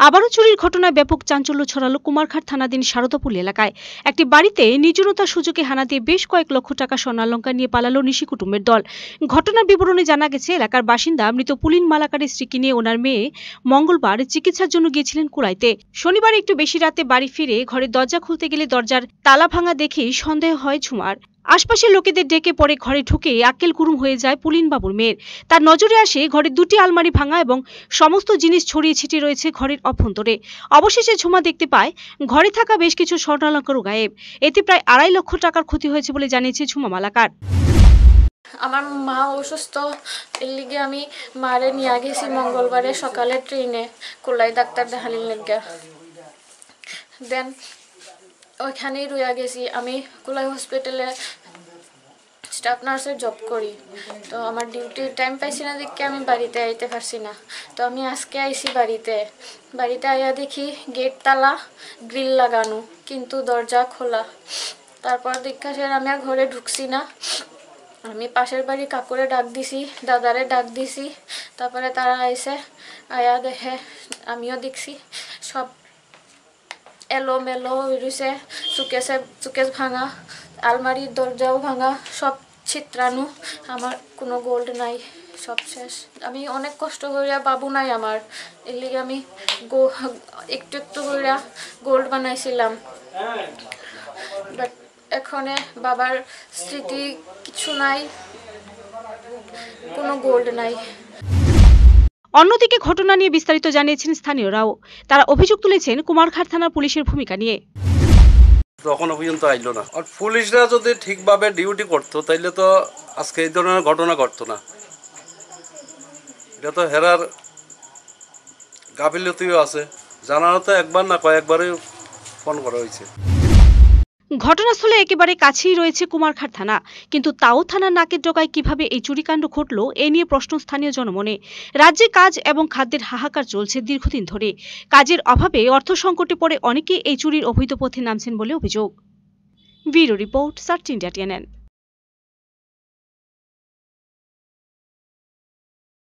আবারও চুরির ঘটনায় ব্যাপক চাঞ্চল্য ছড়ালো কুমারঘাট থানাধীন শারদাপুল এলাকায়। একটি বাড়িতে নির্জনতার সুযোগে হানা দিয়ে বেশ কয়েক লক্ষ টাকা স্বর্ণালঙ্কার নিয়ে পালালো নিশি কুটুম্বের দল। ঘটনার বিবরণে জানা গেছে, এলাকার বাসিন্দা মৃত পুলিন মালাকারের স্ত্রীকে নিয়ে ওনার মেয়ে মঙ্গলবার চিকিৎসার জন্য গিয়েছিলেন কুড়াইতে। শনিবার একটু বেশি রাতে বাড়ি ফিরে ঘরের দরজা খুলতে গেলে দরজার তালা ভাঙা দেখেই সন্দেহ হয় ঝুমার। আশপাশের লোকেদের ডেকে পরে ঘরে ঢুকে আক্কেল কুরুম হয়ে যায় পুলিন বাবুর মেয়ের। তার নজরে আসে ঘরের দুটি আলমারি ভাঙা এবং সমস্ত জিনিস ছড়িয়ে ছিটিয়ে রয়েছে ঘরের অভ্যন্তরে। অবশেষে ঝুমা দেখতে পায়, ঘরে থাকা বেশ কিছু স্বর্ণালঙ্কারও গায়েব। এতে প্রায় আড়াই লক্ষ টাকার ক্ষতি হয়েছে বলে জানিয়েছে ঝুমা মালাকার। আমার মা অসুস্থ, এর লিগে আমি মারে নিয়ে গেছি মঙ্গলবারে সকালে ট্রেনে। কোলাই ডাক্তার দেখালির লেগে। দেন ওইখানেই রয়ে গেছি। আমি কোলাই হসপিটালে স্টাফ নার্সের জব করি। তো আমার ডিউটির টাইম পাইছি না দেখে আমি বাড়িতে আইতে পারছি না। তো আমি আজকে আইছি বাড়িতে। বাড়িতে আইয়া দেখি গেট তালা গ্রিল লাগানো, কিন্তু দরজা খোলা। তারপর দেখা সে আমি আর ঘরে ঢুকছি না। আমি পাশের বাড়ি কাকুরে ডাক দিছি, দাদারে ডাক দিছি। তারপরে তারা আইসে, আয়া দেখে আমিও দেখছি। সব এলো মেলো রয়েছে সুকেশে সুকেশ ভাঙা আলমারির দরজাও ভাঙা, সব ছিত্রানো, আমার কোনো গোল্ড নাই, সব শেষ। আমি অনেক কষ্ট করিয়া বাবু নাই আমার, এর লিগে আমি গো, একটু একটু করিয়া গোল্ড বানাইছিলাম। বাট এখানে বাবার স্মৃতি কিছু নাই, কোনো গোল্ড নাই। অন্যদিকে ঘটনা নিয়ে বিস্তারিত জানিয়েছেন স্থানীয়রাও। তারা অভিযোগ তুলেছেন কুমারঘাট থানার পুলিশের ভূমিকা নিয়ে। তখনও পর্যন্ত আইলো না। আর পুলিশরা যদি ঠিকভাবে ডিউটি করতো, তাইলে তো আজকে এই ধরনের ঘটনা ঘটতো না। এটা তো হেরার গাফিলতিও আছে। জানানো তো একবার না কয়েকবারই ফোন করা হয়েছে। ঘটনাস্থলে একেবারে কাছেই রয়েছে কুমারঘাট থানা। কিন্তু তাও থানার নাকের ডগায় কীভাবে এই চুরিকাণ্ড ঘটল, এ নিয়ে প্রশ্ন স্থানীয় জনমনে। রাজ্যে কাজ এবং খাদ্যের হাহাকার চলছে দীর্ঘদিন ধরে। কাজের অভাবে অর্থ সংকটে পড়ে অনেকেই এই চুরির অবৈধ পথে নামছেন বলে অভিযোগ। Bureau report, search India, TNN.